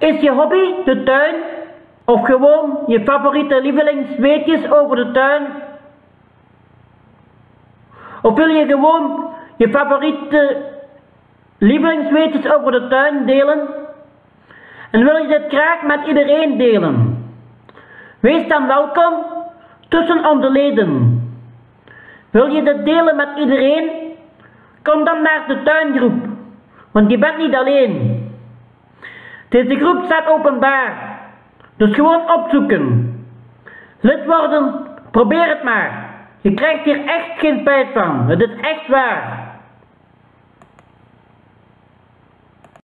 Is je hobby de tuin? Of gewoon je favoriete lievelingsweetjes over de tuin? Of wil je gewoon je favoriete lievelingsweetjes over de tuin delen? En wil je dit graag met iedereen delen? Wees dan welkom tussen onze leden. Wil je dit delen met iedereen? Kom dan naar de tuingroep, want je bent niet alleen. Deze groep staat openbaar, dus gewoon opzoeken. Lid worden, probeer het maar. Je krijgt hier echt geen spijt van, het is echt waar.